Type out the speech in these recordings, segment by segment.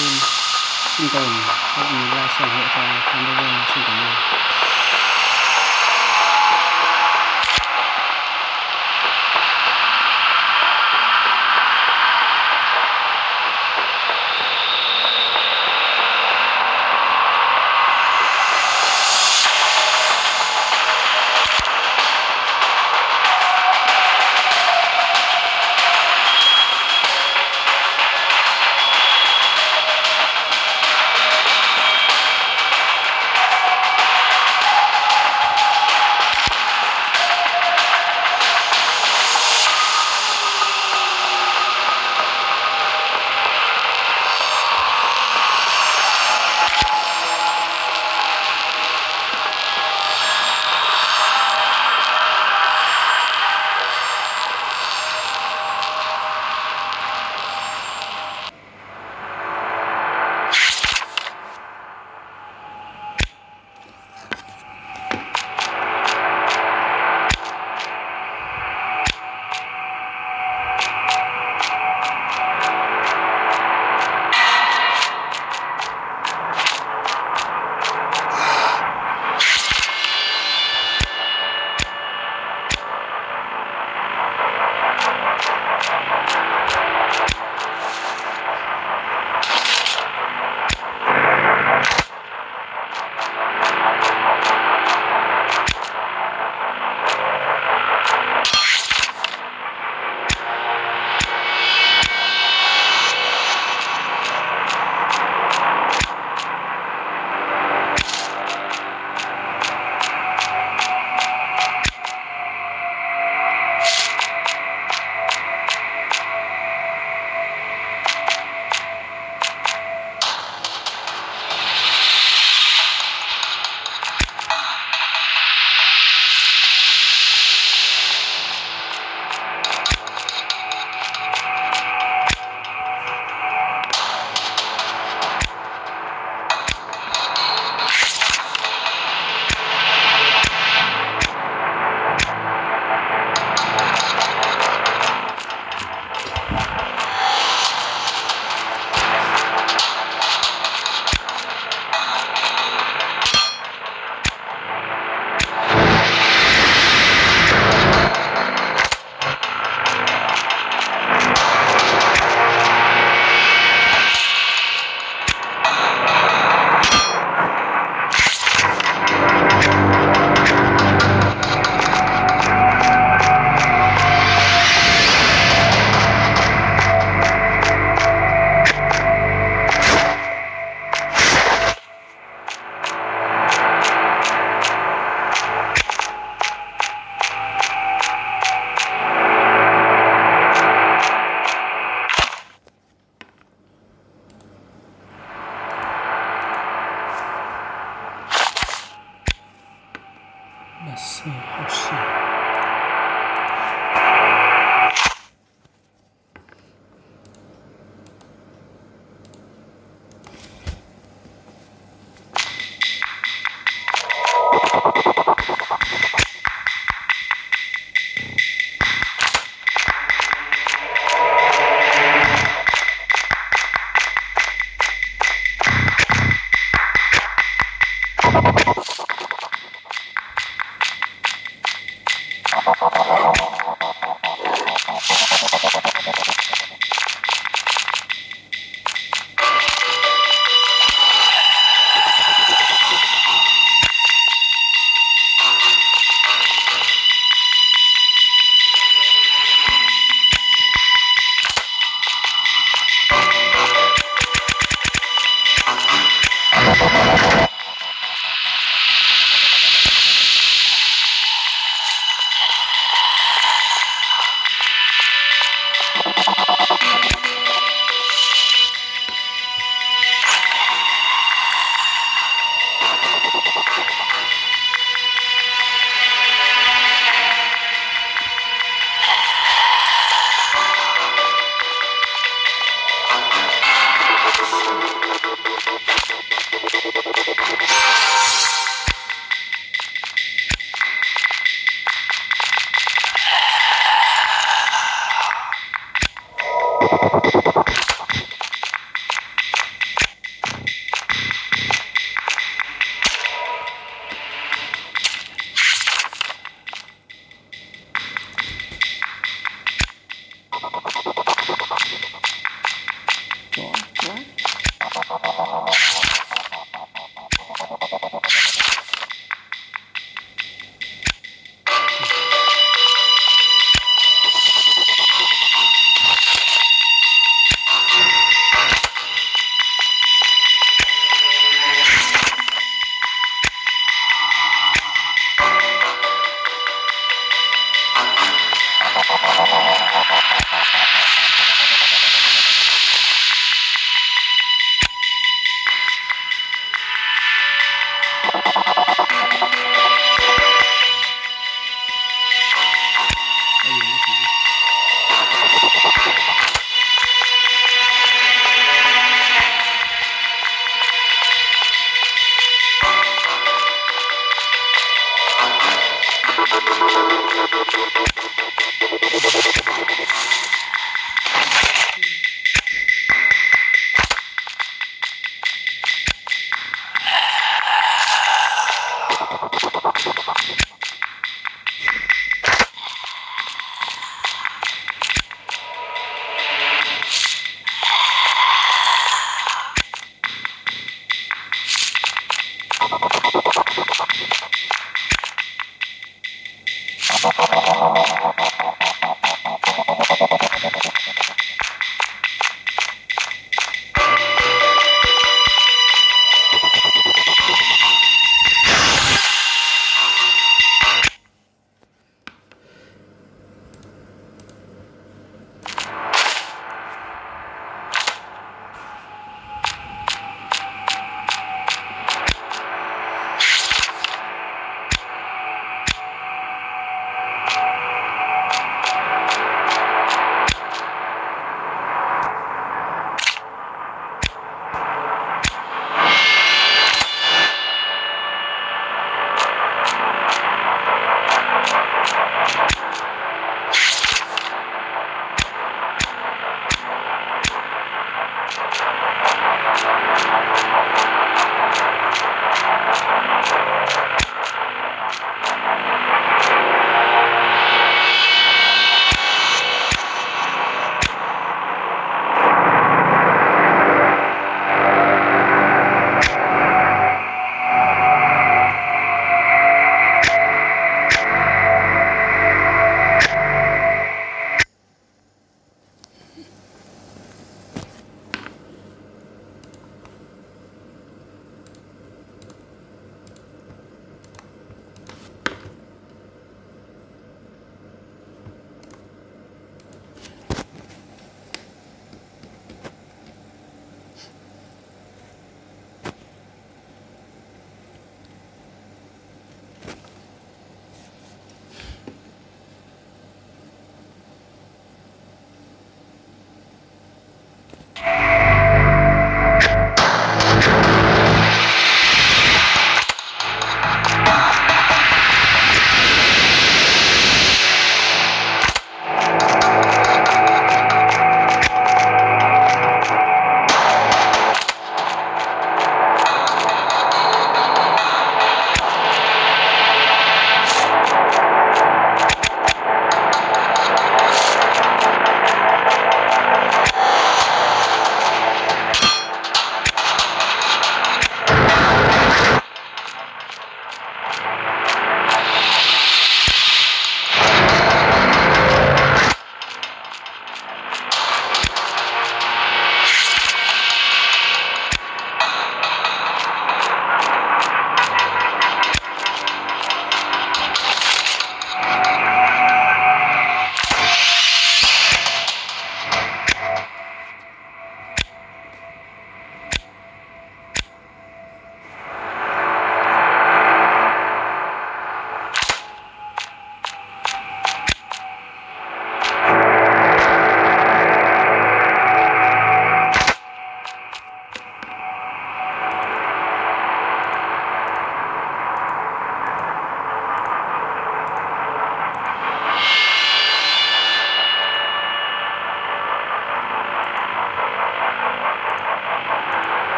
game sinh tồn các bạn like ủng hộ cho camera xin cảm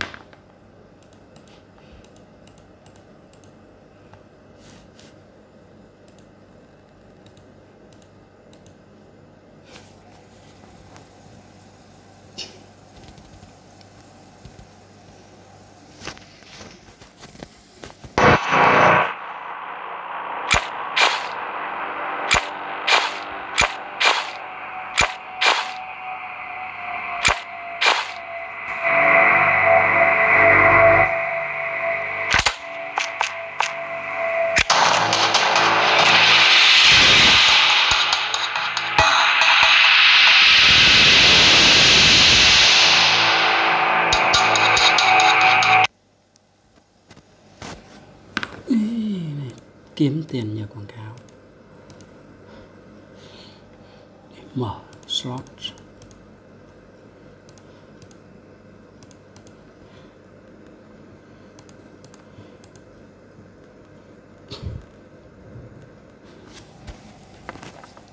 cái kiếm tiền nhờ quảng cáo. Để mở slot.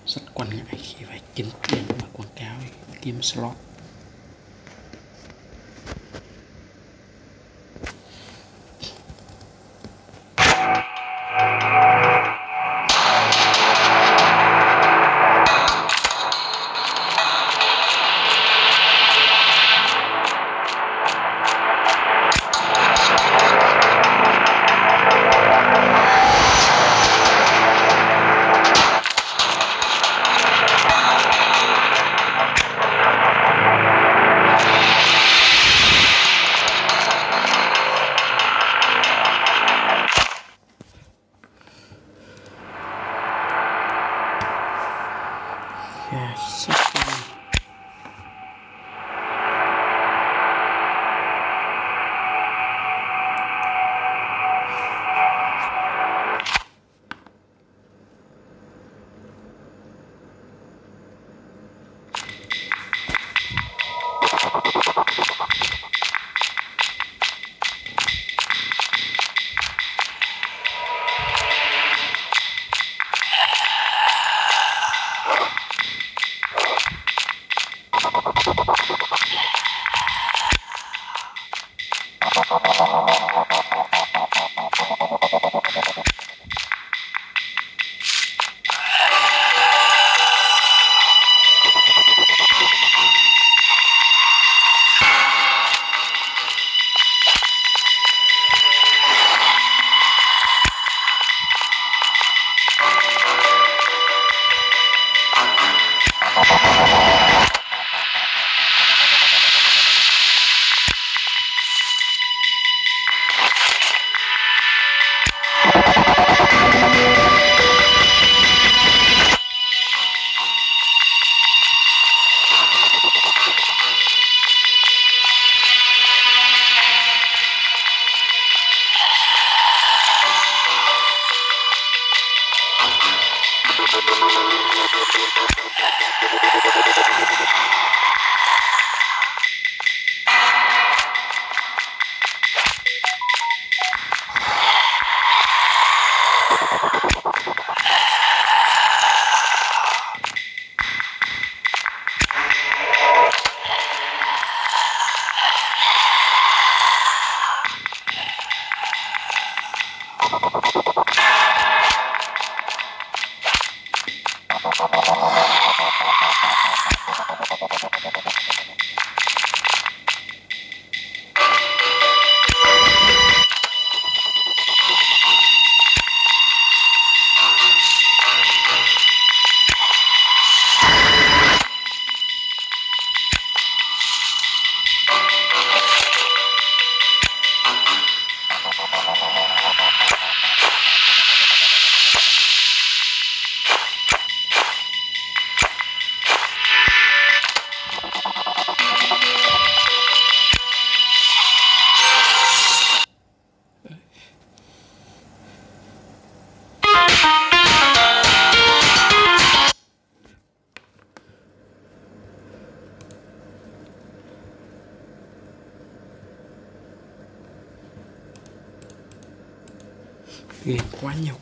Rất quan ngại khi phải kiếm tiền mà quảng cáo kiếm slot.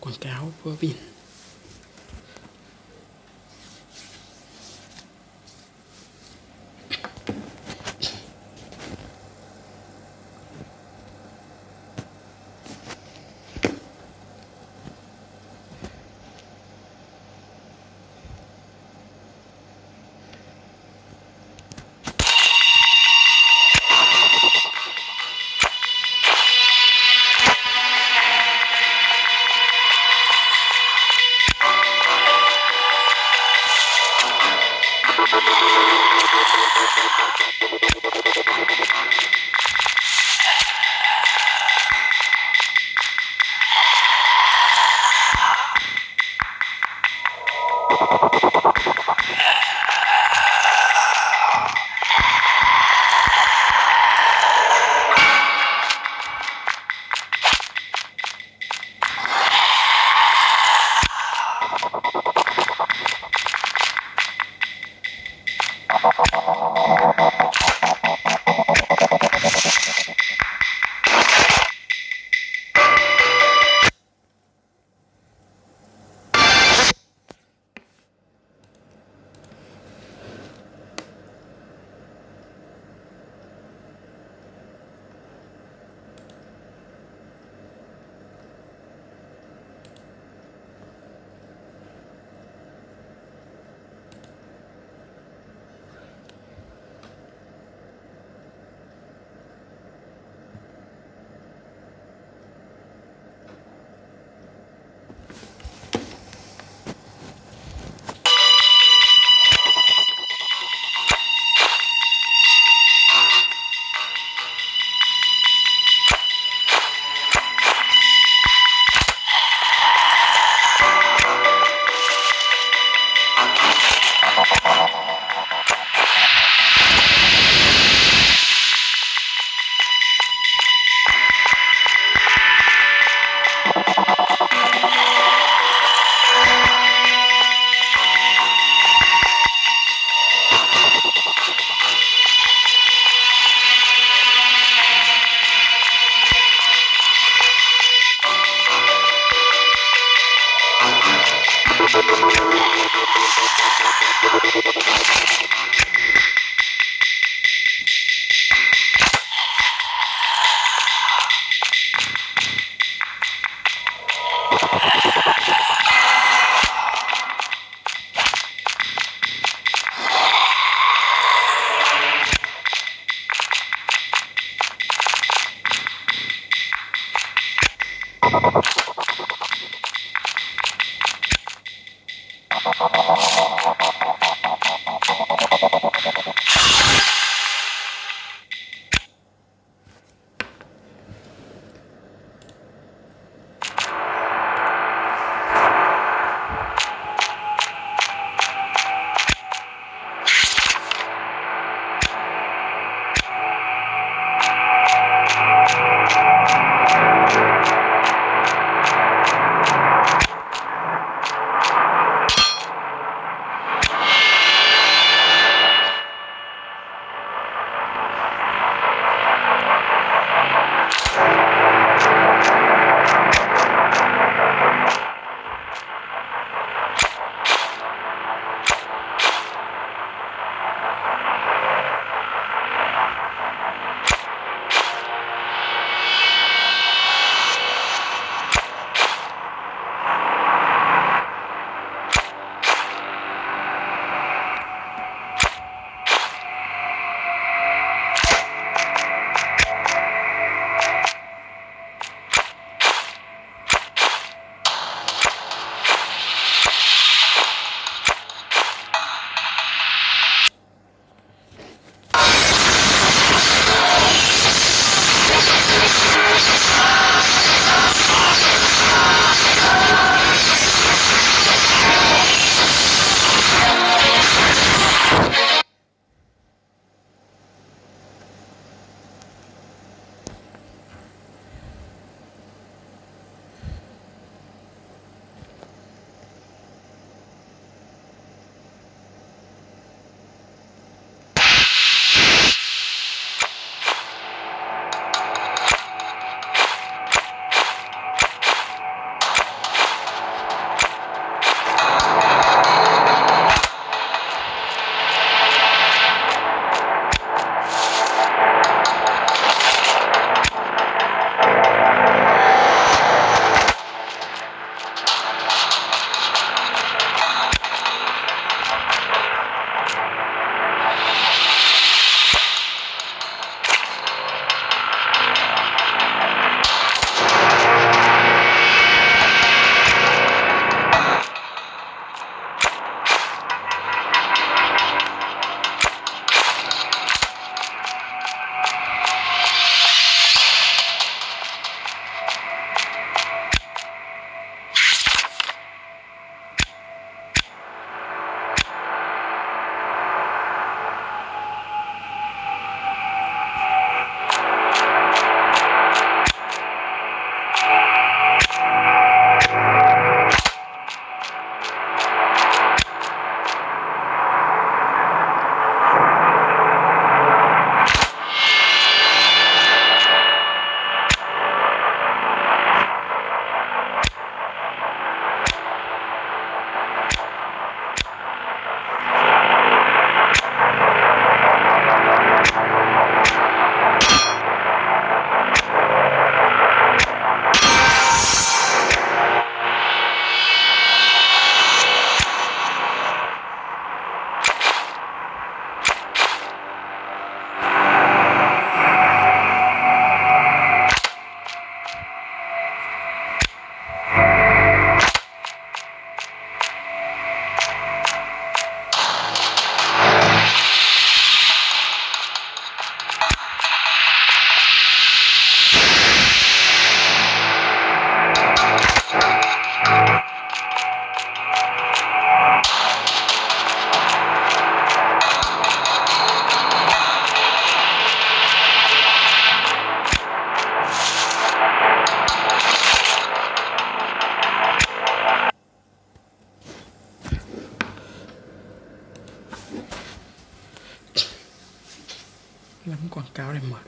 Quảng cáo vớ vin.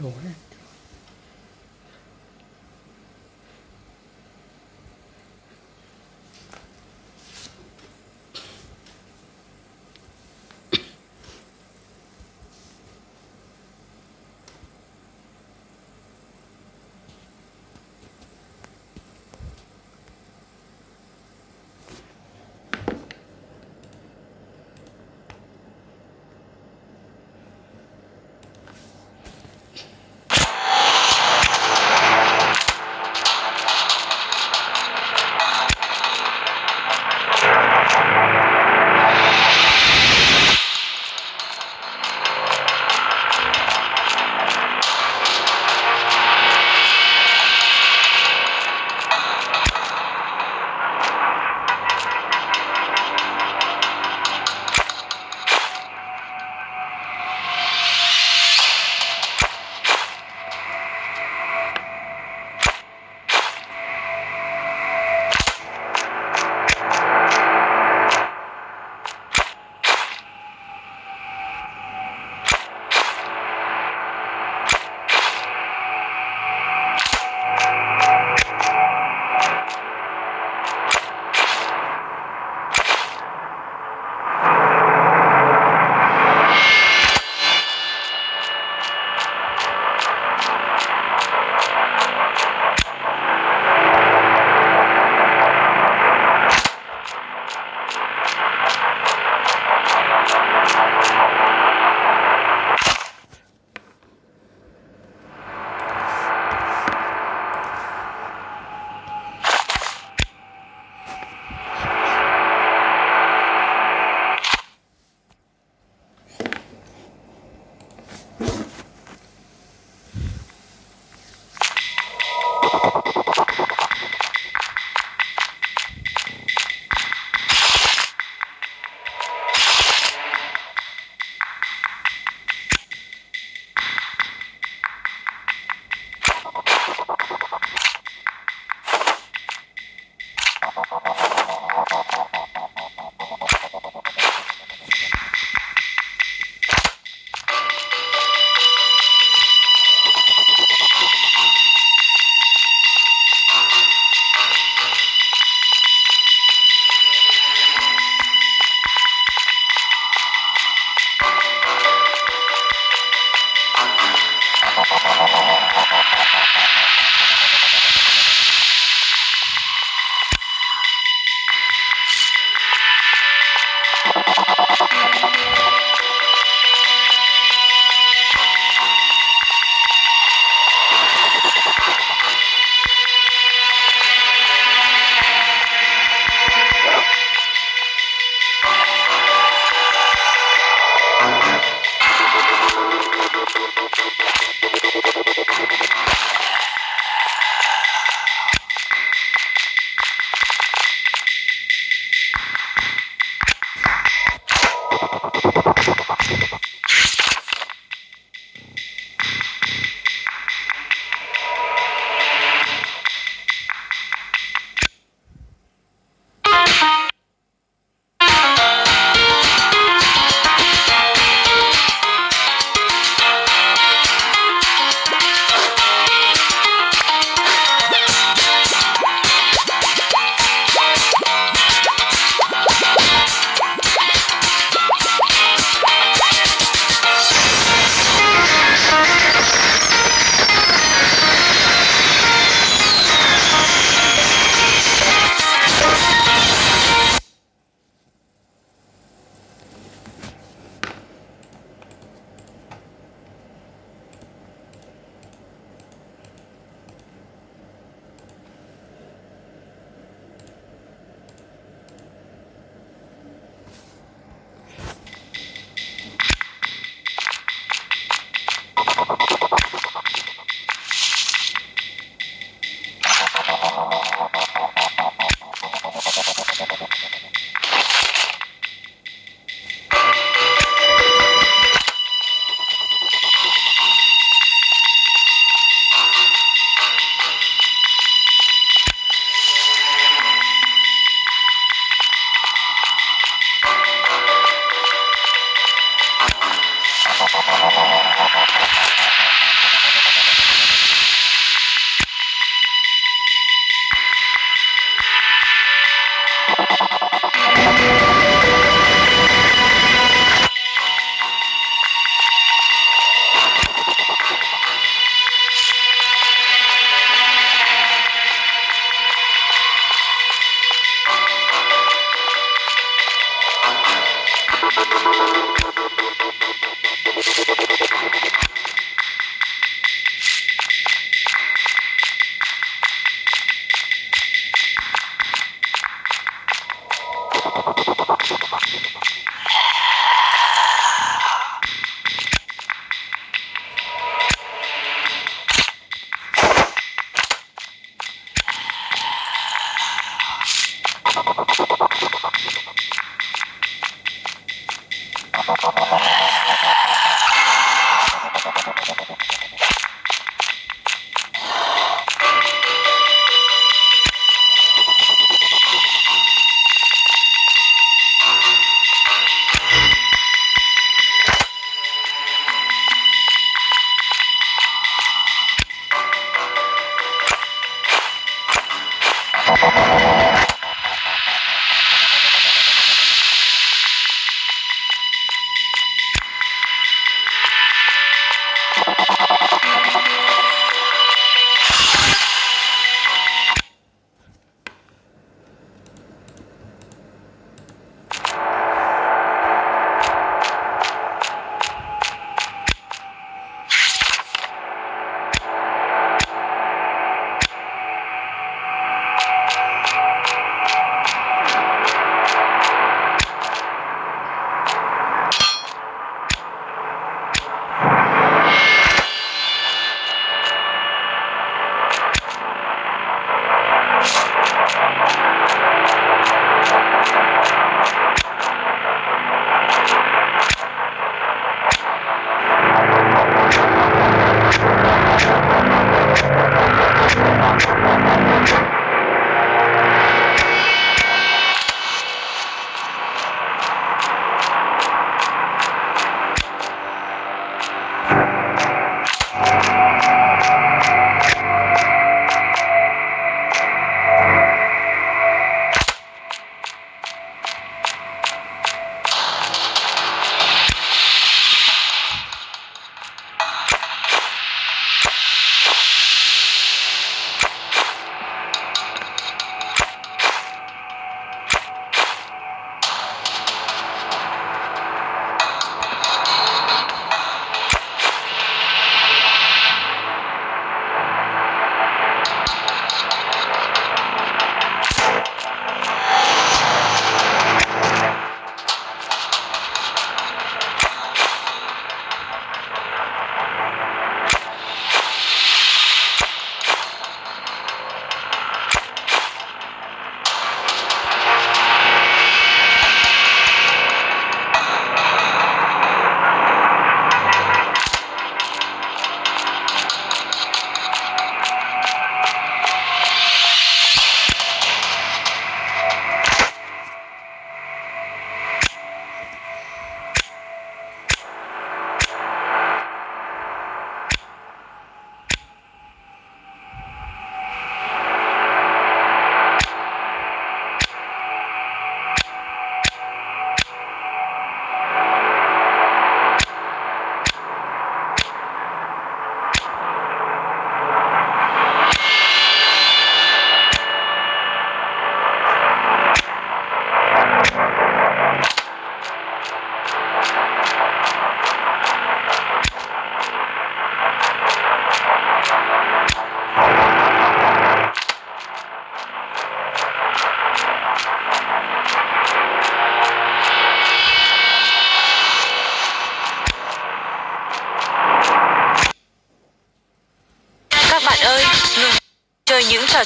Cáo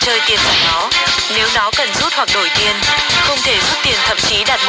chơi tiền giải nó. Nếu nó cần rút hoặc đổi tiền, không thể rút tiền thậm chí đạt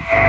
Yeah.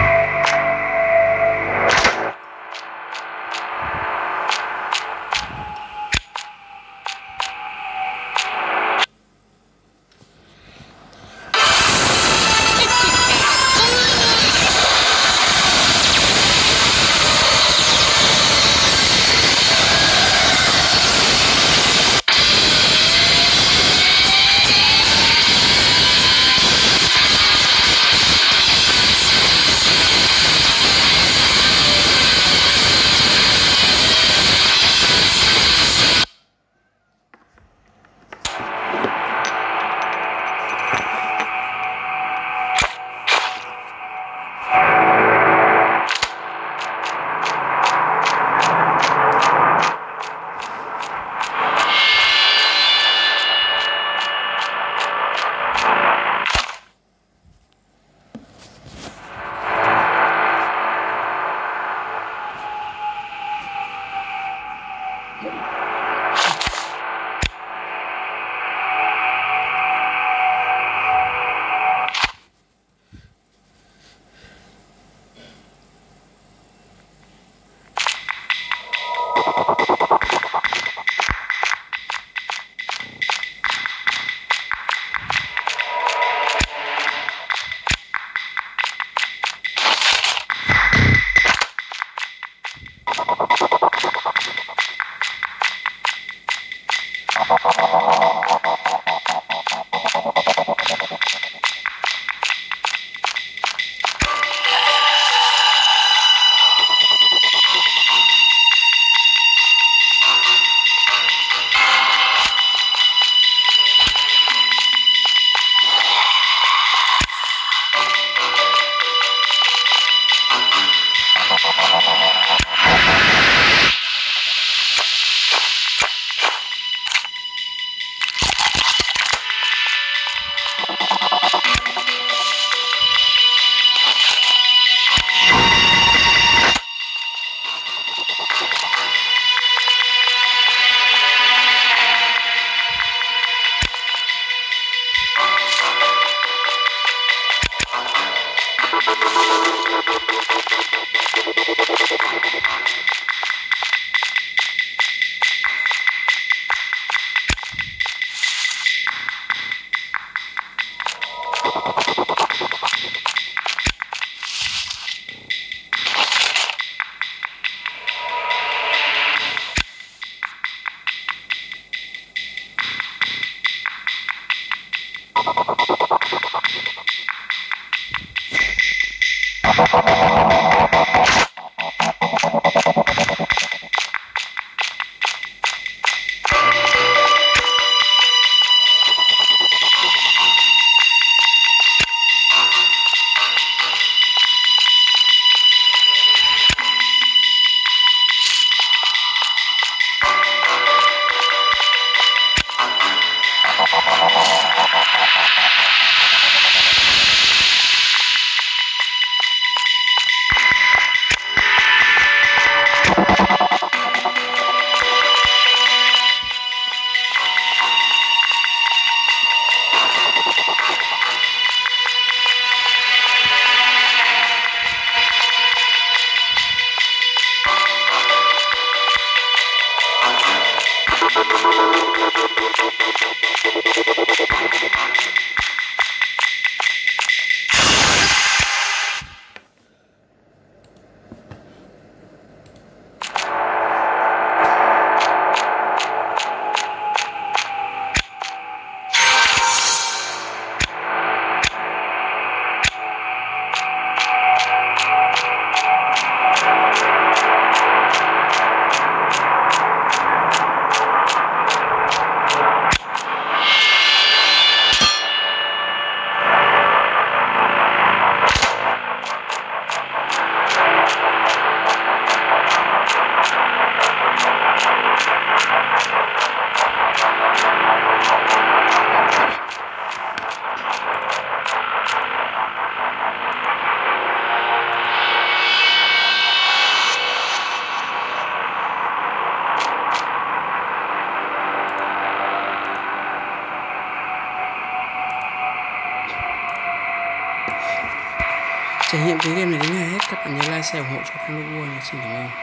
Cái game này đến ngày hết. Các bạn nhớ like, share ủng hộ cho Khang Đức Vua xin cảm ơn.